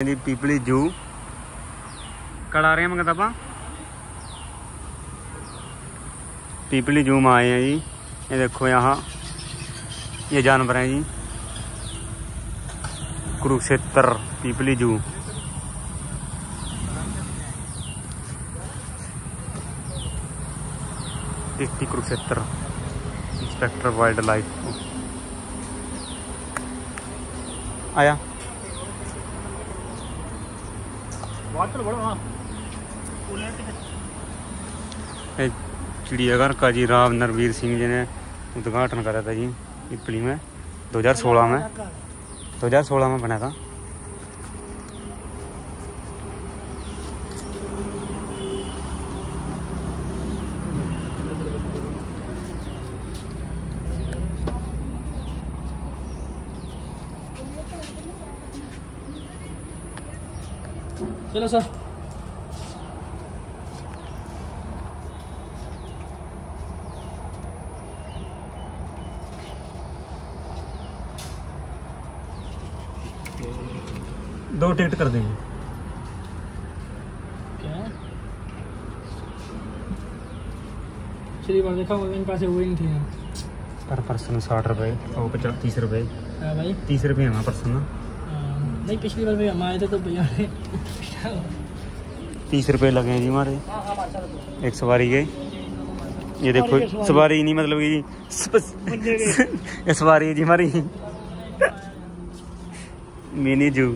पीपली जू कड़ा रहे हैं आप? पीपली जू में आए हैं जी। ये देखो यहाँ। ये जानवर हैं जी। Kurukshetra Pipli zoo district Kurukshetra. Inspector wild life आया। चिड़ियाघर का जी राम नरवीर सिंह जी ने उद्घाटन करा था जी पिपली में। 2016 में। 2016 में बना था। चलो सर। दो टिकट कर देंगे। क्या? पिछली बार देखा इन पास हुई नहीं थी। ना पर पर्सन साठ रुपए और पचास तीस रुपए। हाँ भाई। तीस रुपये है पर्सन ना? नहीं पिछली बार भी हम आए थे तो भैया ने तीस रुपए लगे हैं जी हमारे। एक सवारी के। ये देखो सवारी नहीं मतलब कि सवारी है जी हमारी। मिनी जू।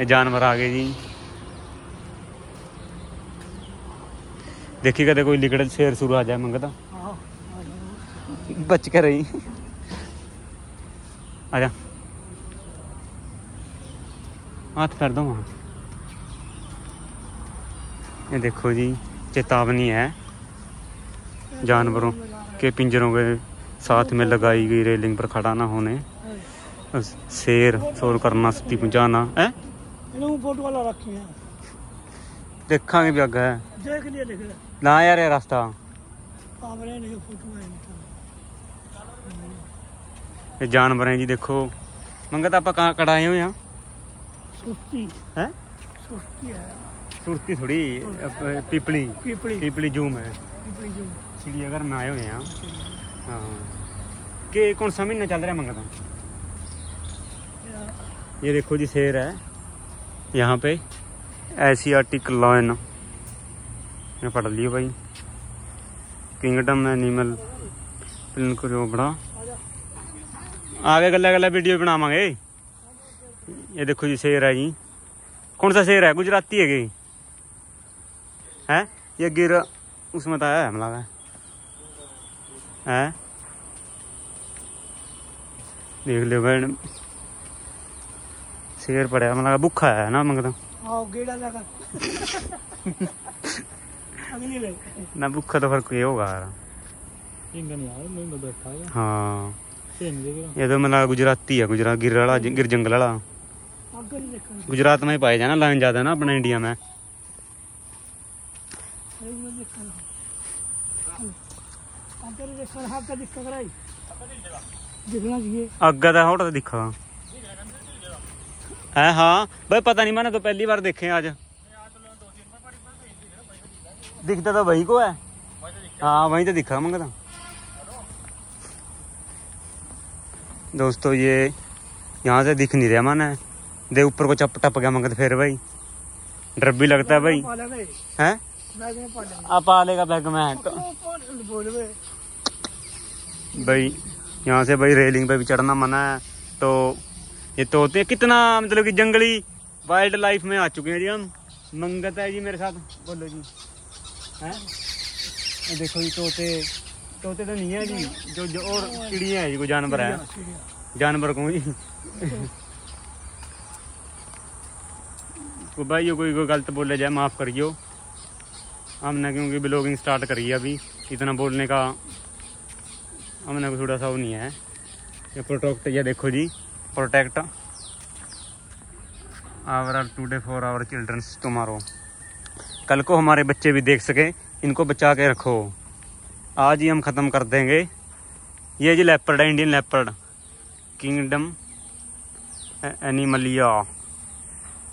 ये जानवर आ गए जी। देखी कदे कोई लिकड़ शेर शुरू आ जाए मंगता? बच कर रही। आजा हाथ कर दो वहाँ ये देखो जी चेतावनी है। जानवरों के पिंजरों के साथ में लगाई गई रेलिंग पर खड़ा ना होने। शेर शोर करना क्षति पहुंचाना है? है। देखांगे भी अगे देख देख ना यार ये रास्ता। है ये जानवर हैं जी देखो। मंगत आप कहाँ कड़ाए हो यहाँ? सुस्ती है? है। थोड़ी पिपली। पीपड़ी पिपली जू में पीपड़ी जो चिड़ियाघर में आए हुए हैं हाँ। के कौन सा महीना चल रहा है मंगता ये। देखो जी शेर है। यहाँ पे एशियाटिक लॉयन ये पढ़ लियो भाई। किंगडम एनिमल फ़िल्म को जो बड़ा। आगे गला गला वीडियो बनावांगे। ये देखो जी शेर है जी। कौन सा शेर है? गुजराती है कि? है? ये गिर उसमें तो है हमला है है? देख लियो बहन। शेर पड़ा मतलब भूखा है ना मंगता? आओ गेड़ा लगा। अगली ले ना भूखा तो फिर कोई होगा यार। तो बैठा है हाँ। ये तो मतलब गुजराती है गुजरात गिर वाला गिर जंगल वाला। गुजरात में ही पाए जाना, लाइन ज़्यादा ना अपने इंडिया में। होटल दिखा है हाँ। भाई, पता नहीं, मैंने तो पहली बार देखे आज। दिखता तो वही को है। हाँ वही तो दिखा, मंगता। दोस्तों, ये यहाँ से दिख नहीं रहा मैंने। दे ऊपर को चप टप गया मंगत फिर भाई। डर भी लगता है भाई। है? आप आ लेगा बैग में। तो भाई यहाँ से भाई रेलिंग पे भी चढ़ना मना है। तो ये तोते कितना मतलब कि जंगली वाइल्ड लाइफ में आ चुके हैं जी हम। मंगत है जी मेरे साथ। बोलो जी। हैं? देखो जी तोते। तोते तो नहीं है जी। जो जो और चिड़िया है जी कोई जानवर है। जानवर कहूँ जी को भाई कोई कोई गलत बोले जाए, माफ़ करियो। हमने क्योंकि ब्लॉगिंग स्टार्ट करी है अभी, इतना बोलने का हमने को थोड़ा सा वो नहीं है। ये प्रोटेक्ट ये देखो जी protect our today for our childrens tomorrow कल को हमारे बच्चे भी देख सके, इनको बचा के रखो। आज ही हम ख़त्म कर देंगे। ये जी लेपर्ड है Indian leopard kingdom Animalia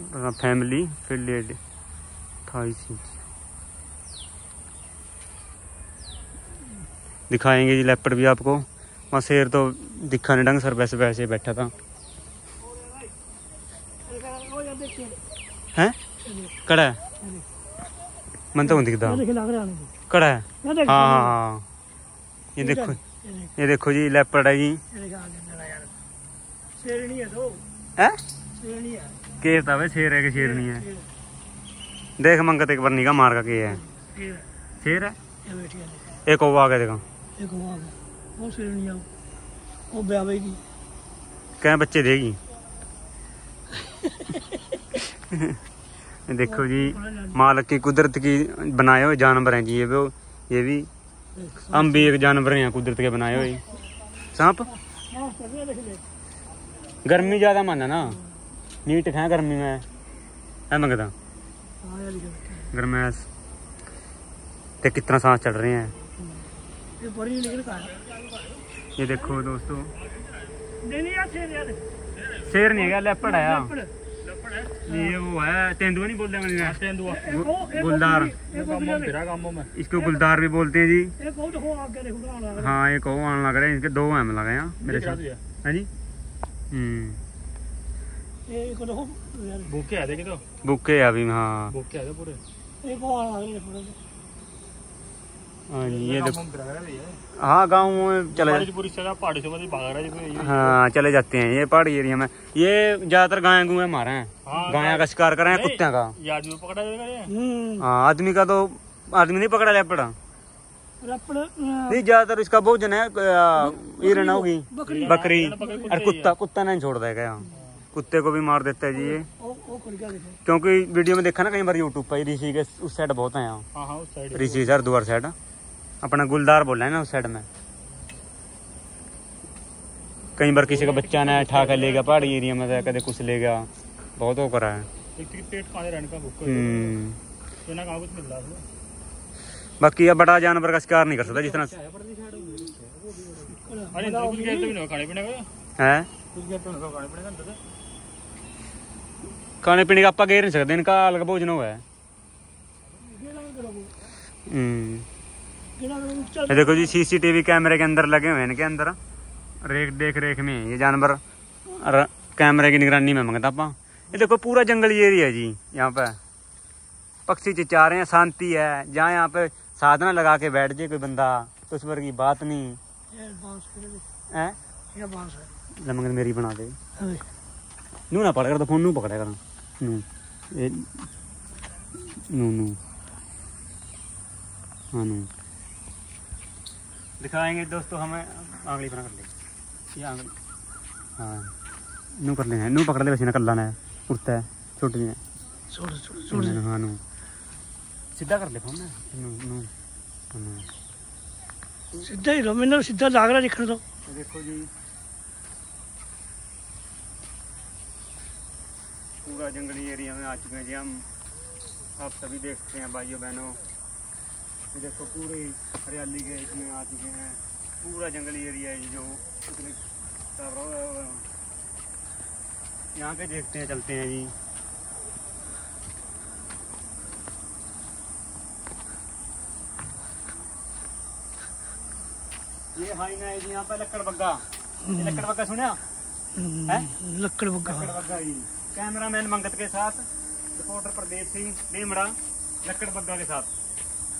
family Felidae अट्ठाईस इंच दिखाएँगे जी लेपर्ड भी आपको। वहाँ शेर तो दिखा नहीं ढंग सर वैसे वैसे बैठा था। है? कड़ा है? मन तो दिखता। कड़ा है? हाँ हाँ हाँ। ये देखो ये देखो जी लेपर्ड है जी। है। केस था वे शेर है कि शेर नहीं है? देख मंगत, एक बार निगाह मार का के है। शेर शेर है? एक वो आ गया, देखो। एक वो आ गया वो शेरनी है वो ब्यावे की बच्चे देगी। देखो जी, मालक की कुदरत की बनाए हुए जानवर हैं जी, ये भी ये भी हम भी एक जानवर हैं, कुदरत के बनाए हुए। सांप? कर गर्मी ज़्यादा माना ना। नीट खाए गर्मी में है हाँ हैं। गर्मैस ते कितना सांस चढ़ रहे हैं ये बड़ी लेकिन कहा है ये देखो दोस्तों नहीं नहीं यार शेर यार शेर नहीं है लेपर्ड है है ये वो है तेंदुआ नहीं बोलते एक गुलदार। इसको गुलदार भी बोलते हैं जी हाँ एक आने लग रहे हैं इनके दो एम लगे हैं मेरे साथ है है जी हम्म एक देखो भूखे आ देखे तो। बुके है हाँ। भूखे आ पूरे। एक है हाँ जी ये देखो। है। हाँ गाँव में चले पूरी जगह पहाड़ी से भाग रहा है हाँ चले जाते हैं ये पहाड़ी एरिया में। ये ज़्यादातर गाय गुए मारे हैं। हाँ, गाय का शिकार कर रहे हैं। कुत्ते का। आदमी पकड़ा जाएगा ये। हम्म। हाँ आदमी का तो आदमी नहीं पकड़ा लेपड़। नहीं ज़्यादातर इसका भोजन है ये रहना होगी। बकरी। बकरी। और कुत्ता कुत्ता नहीं छोड़ देगा यहाँ कुत्ते को भी मार देता है जी ये। क्योंकि वीडियो में देखा ना कई बार यूट्यूब पर ऋषि के उस साइड बहुत है। यहाँ हाँ हाँ। ऋषि सर दुआर साइड अपना गुलदार बोला है ना उस साइड में। कई बार किसी का बच्चा ना ठा कर ले गया पहाड़ी एरिया में कदे कुछ ले गया बहुत हो करा है। तो हम्म। है। बाकी अब बड़ा जानवर का शिकार नहीं कर सकता पीने का? है? खाने पीने का आपा घेर नहीं सकते इनका अलग भोजन हुआ है हम्म। ये देखो जी सीसीटीवी कैमरे के अंदर लगे हुए हैं इनके अंदर। रेख देख रेख में ये जानवर कैमरे की निगरानी में मंगता पा। ये देखो पूरा जंगली एरिया है जी यहाँ पे। पक्षी चिचा रहे हैं शांति है। जहाँ यहाँ पे साधना लगा के बैठ जाए कोई बंदा तो उस पर की बात नहीं। है। है? मेरी बना दे। नू ना पकड़ कर तो फ़ोन नू पकड़े नू ये नू नू हाँ नू दिखाएँगे दोस्तों हमें आंगली बना कर ले। ये आंगली। हाँ। नू कर लेना नू पकड़ ले वैसे ना कल्ला ना उड़ता है। छोटी ने छोड़ छोड़ छोड़। नू, हाँ नू सीधा कर ले फ़ोन ना। नू नू हाँ, सीधा ही रहो। मैंने सीधा लाग रहा दिखने ये देखो जी। पूरा जंगली एरिया में आ चुके हैं जी हम। आप सभी देखते हैं भाइयों बहनों। ये देखो पूरे हरियाली के इसमें आ चुके हैं। पूरा जंगली एरिया है जो यहाँ पे देखते हैं चलते हैं जी। ये हाई ना है जी यहाँ पे लक्कड़ बग्गा ये लक्कड़ बग्गा सुना है? लकड़ बग्गा लक्कड़ बग्गा जी कैमरामैन मंगत के साथ रिपोर्टर प्रदीप सिंह भीमड़ा लक्कड़ बग्गा के साथ।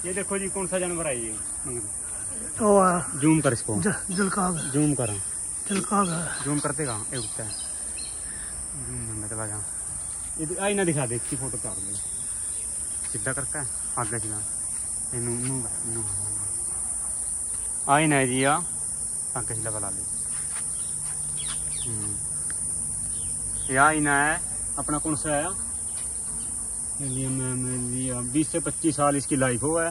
ये देखो जी कौन सा जानवर है ये मंगत? जूम कर इसको। जलकाग जूम कर। जलकाग जूम करते कहाँ ये उठता है। जूम मंगत ये आई ना दिखा दे इसकी फ़ोटो उतार दे। सीधा करता है आगे चला आई ना जी आगे चला बला ले हम्म। ये आई ना है अपना कौन सा आया ये लिया मैं लिया बीस से पच्चीस साल इसकी लाइफ हुआ है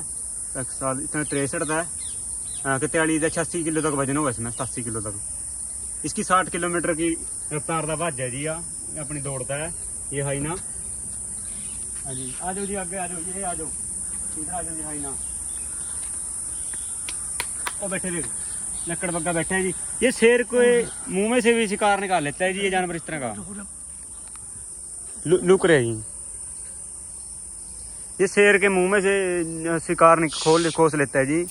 एक साल इतना तिरसठ का है हाँ, कि तैयालीस छियासी किलो तक वज़न होगा इसमें सतासी किलो तक इसकी साठ किलोमीटर की रफ्तार का भज है जी आ ये अपनी दौड़ता है ये हाई ना हाँ जी आ जाओ जी आगे आ जाओ ये आ जाओ इधर आ जाओ जी हाई ना ओ बैठे देख लकड़ बग्गा बैठा है जी। ये शेर को मुँह में से भी शिकार निकाल लेता है जी ये जानवर इस तरह का। लु, लुक रहे जी ये शेर के मुँह में से शिकार खोल खोस लेता है जी।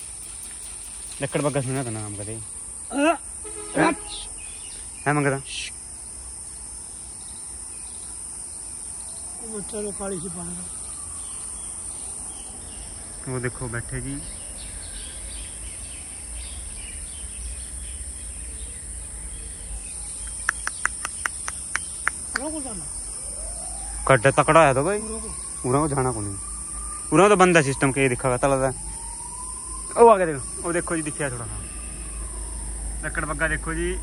लकड़ बग्गा सुना था नाम कदे है मंगता वो चलो काली सी पानी। वो देखो बैठे जी। जाना कड्डा तकड़ा है तो भाई। पूरा को जाना को नहीं पूरा तो बंदा सिस्टम के दिखा तला दा ओ आगे देखो ओ देखो जी दिखिया थोड़ा सा। लकड़ बग्गा देखो जी।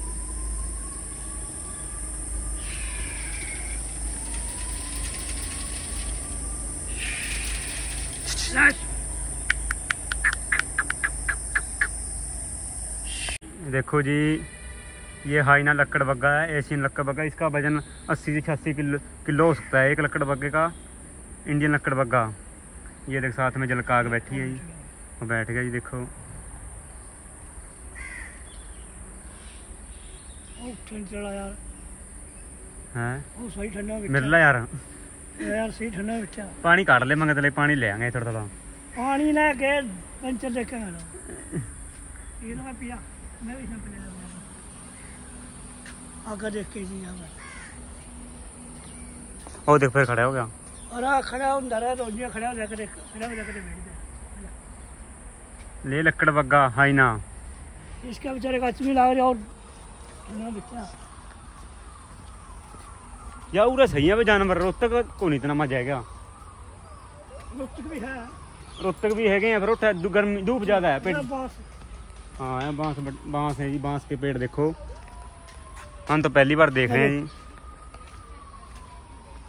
देखो जी। ये हाइना लक्कड़ बग्गा है एशियन लक्कड़ बग्गा इसका वजन 80 से छियासी किलो किलो हो सकता है एक लक्कड़ बग्गे का इंडियन लक्कड़ बग्गा ये देख साथ में जलकाग बैठी है जी वो बैठ गया जी देखो ਉਹ ਠੰਡ ਚੜਾ ਯਾਰ है ਉਹ ਸਹੀ ਠੰਡਾ ਵਿੱਚ मिल ला यार ਯਾਰ ਸਹੀ ਠੰਡਾ ਵਿੱਚ ਆ। पानी काट ले मंगत ले पानी ले आएंगे थोड़ा थोड़ा ਪਾਣੀ ਲੈ ਕੇ ਪੰਚਰ ਦੇ ਕੇ ਆਣਾ ਇਹ ਨਾ ਪਿਆ ਮੈਂ ਵੀ ਨਾ आगे देख फिर खड़ा हो गया। और आ खड़ा हो अंदर है रोजिया खड़ा हो जाकर खड़ा हो जाकर बैठ ले लकड़ बग्गा हाई ना। इसका बेचारे का चुनी लाग रहा और या उरा सही है जानवर रोहतक को नहीं इतना मज़ा आएगा रोहतक भी है। रोहतक भी हैगे हैं फिर उठा गर्मी धूप ज़्यादा है पेड़। हाँ बाँस बाँस है जी बाँस के पेड़ देखो। हम तो पहली बार देख रहे हैं जी।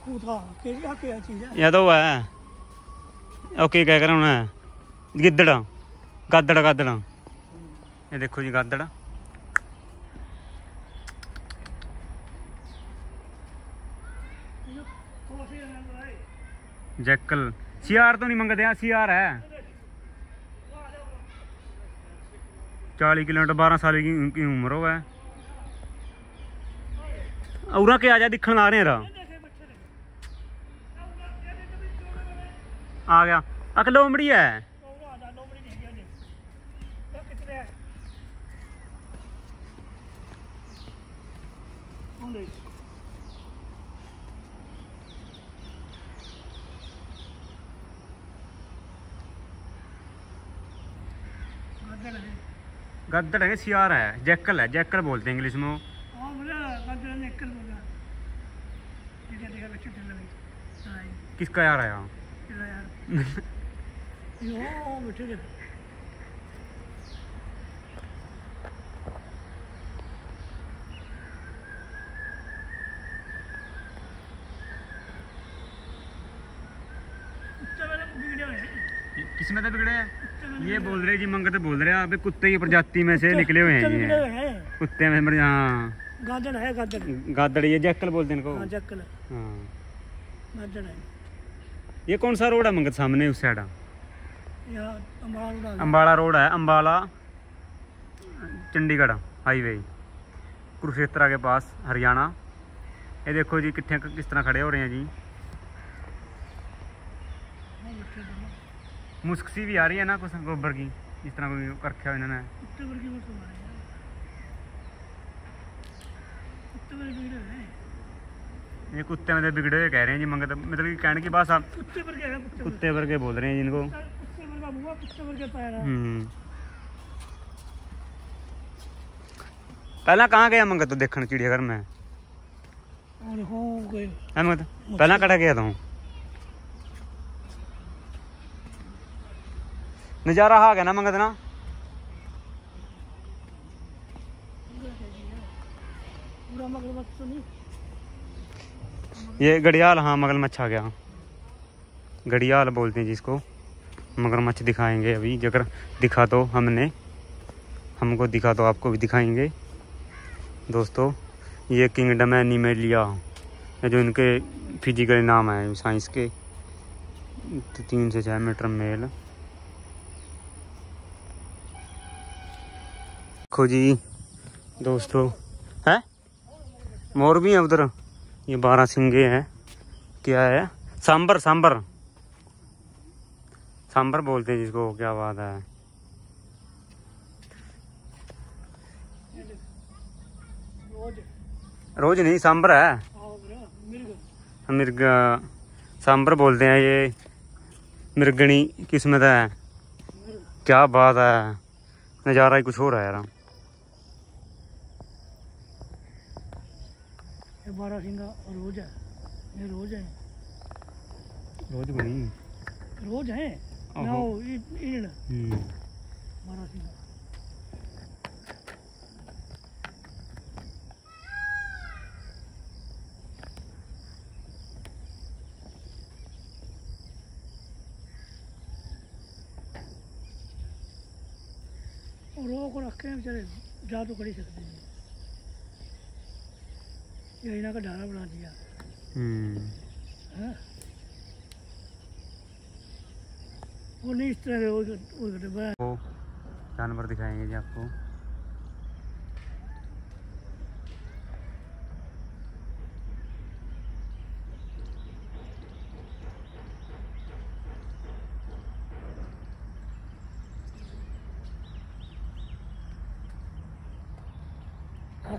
कूदा के क्या क्या चीज़ है? या तो है। ओके क्या कर है गिद्दड़ गादड़ गादड़ ये देखो जी गादड़ जैकल। सियार तो नहीं मंगते हैं सियार है। चाली किलोमीटर बारह साल की उम्र हो उरा के आजा दिखण ला रहे हैं आ गया। अक लोमड़ी है। गद्दड़ है, सियार है, जैकल है, जैकल बोलते हैं इंग्लिश में। किसका यार आया? किसमें तो बिगड़े हैं? ये बोल रहे जी मंगत बोल रहे हैं। अबे कुत्ते की प्रजाति में से निकले हुए हैं ये। कुत्ते में हाँ। गाजर है गाजर। गादड़ ये जैकल बोलते हैं हाँ इनको जक्कल हाँ। गाजर है। ये कौन सा रोड है मंगत सामने उस साइड अंबाला रोड है। अंबाला चंडीगढ़ हाईवे कुरुक्षेत्रा के पास हरियाणा। ये देखो जी कितने किस तरह खड़े हो रहे हैं जी। मुस्क सी भी आ रही है ना कुछ गोबर की जिस तरह कोई कर रखा इन्होंने। कुत्ते वर्गी मत मारे यार कुत्ते वर्गी बिगड़े हैं ये कुत्ते में तो बिगड़े हुए कह रहे हैं जी मंगत मतलब कि कहने की कुत्ते वर्गे है कुत्ते कुत्ते वर्गे बोल रहे हैं जिनको? पैर पहला कहाँ गया मंगत तो देखने चिड़ियाघर में मंगत पहला कटा गया था नज़ारा आ गया ना मंगत ना पूरा मगरमच्छ तो नहीं ये घड़ियाल हाँ मगरमच्छ आ गया। घड़ियाल बोलते हैं जिसको। मगरमच्छ दिखाएँगे अभी जगह दिखा तो हमने। हमको दिखा तो आपको भी दिखाएँगे। दोस्तों, ये किंगडम एनिमेलिया, ये जो इनके फ़िज़िकल नाम है, साइंस के तो तीन से छः मीटर मेल। देखो जी, दोस्तों, है? मोर भी है उधर। ये बारह सिंगे हैं। क्या है? सांबर सांबर। सांबर बोलते हैं जिसको, क्या बात है। रोज नहीं, सांबर है। मिर्ग, सांबर बोलते हैं ये। मिर्गनी किस्मत है। क्या बात है। नज़ारा ही कुछ हो रहा है यार। ये बारह सिंगा रोज है। ये रोज है। रोज बनी रोज है। ना वो इ- ईड़ हम्म। बारह सिंगा और लोगों को रखे हैं बेचारे जा तो कर ही सकते हैं। ये का ढाला बना दिया? वो नहीं इस तरह के वो वो वो जानवर दिखाएँगे जी आपको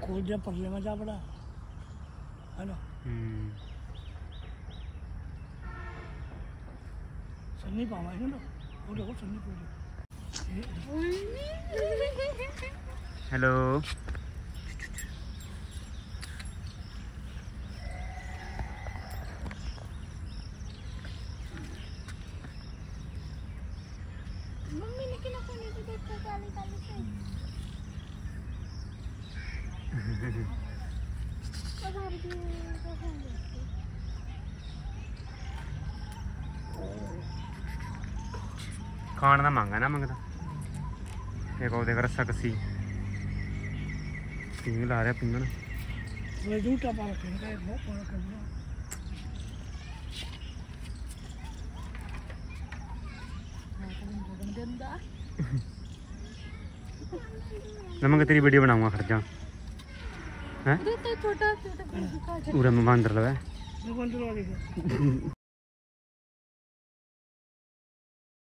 खोल दिया परले में जा पड़ा। सन्नी पावा है ना? वो देखो सन्नी पूरी हेलो। ਖਾਣ ਦਾ ਮੰਗਾ ਨਾ ਮੰਗਦਾ ਇੱਕ ਉਹਦੇ ਕਰ ਸਕਸੀ ਪੀਣ ਲਾ ਰਿਹਾ ਪੀਣ ਉਹ ਜੂਟਾ ਪਾ ਰੱਖਿਆ ਹੈ ਬਹੁਤ ਪਾਣਾ ਕਰਨਾ ਨਮਕ ਤੇਰੀ ਵੀਡੀਓ ਬਣਾਉਂਗਾ ਖਰਚਾ ਹੈ ਉਰੇ ਮੈਂ ਬਾਂਦਰ ਲਵੇ